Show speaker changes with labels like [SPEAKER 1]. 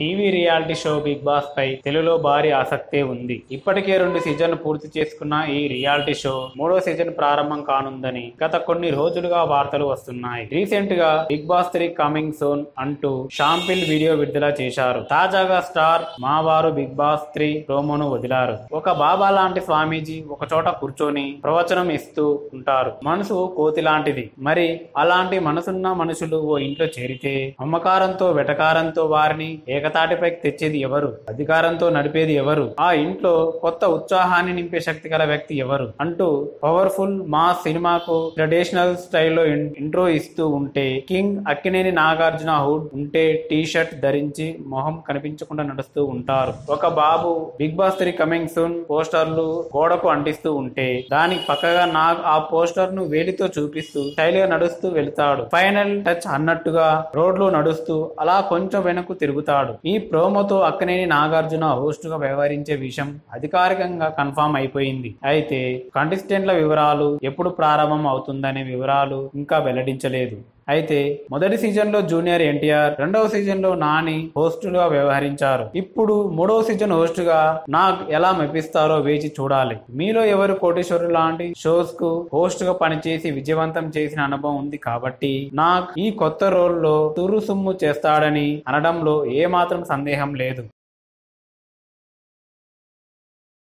[SPEAKER 1] TV reality show Bigg Boss పై తెలుగులో భారీ ఆసక్తే ఉంది. ఇప్పటికే రెండు సీజన్లు పూర్తి చేసుకున్న ఈ రియాలిటీ షో మూడో సీజన్ ప్రారంభం కానుందని గత కొన్ని రోజులుగా వార్తలు వస్తున్నాయి. రీసెంట్గా Bigg Boss three coming soon అంటూ షాంపిల్ వీడియో విడుదల చేశారు. తాజాగా స్టార్ మావారు బిగ్ బాస్ త్రీ ప్రోమోను వదిలారు. ఒక బాబా లాంటి స్వామీజీ ఒక చోట కూర్చొని ప్రవచనం ఇస్తూ ఉంటారు. మనసు కోతి లాంటిది. మరి అలాంటి మనసున్న మనుషులు ఓ ఇంట్లో చేరితే అమ్మకారంతో వెటకారంతో వారిని ఏక ఏకతాటిపైకి తెచ్చేది ఎవరు? అధికారంతో నడిపేది ఎవరు? ఆ ఇంట్లో కొత్త ఉత్సాహాన్ని నింపే శక్తి గల వ్యక్తి ఎవరు? అంటూ పవర్ఫుల్ మా సినిమాకు ట్రెడిషనల్ స్టైల్లో ఇంట్రో ఇస్తూ ఉంటే కింగ్ అక్కినేని నాగార్జున హుడ్ ఉంటే టీ షర్ట్ ధరించి మొహం కనిపించకుండా నడుస్తూ ఉంటారు. ఒక బాబు Bigg Boss three coming soon పోస్టర్లు గోడకు అంటిస్తూ ఉంటే దానికి పక్కగా నాగ్ ఆ పోస్టర్ను వేలితో చూపిస్తూ స్టైల్గా నడుస్తూ వెళ్తాడు. ఫైనల్ టచ్ అన్నట్టుగా రోడ్లు నడుస్తూ అలా కొంచెం వెనక్కు తిరుగుతాడు. ఈ ప్రోమోతో అక్కనేని నాగార్జున హోస్ట్గా వ్యవహరించే విషయం అధికారికంగా కన్ఫర్మ్ అయిపోయింది. అయితే కంటెస్టెంట్ల వివరాలు ఎప్పుడు ప్రారంభం అవుతుందనే వివరాలు ఇంకా వెల్లడించలేదు. అయితే మొదటి సీజన్లో జూనియర్ ఎన్టీఆర్ రెండవ సీజన్లో నాని హోస్టులుగా వ్యవహరించారు. ఇప్పుడు మూడవ సీజన్ హోస్ట్గా నాగ్ ఎలా మెప్పిస్తారో వేచి చూడాలి. మీలో ఎవరు కోటేశ్వరు లాంటి షోస్కు హోస్ట్గా పనిచేసి విజయవంతం చేసిన అనుభవం ఉంది కాబట్టి నాగ్ ఈ కొత్త రోల్లో తురుసుమ్ము చేస్తాడని అనడంలో ఏమాత్రం సందేహం లేదు.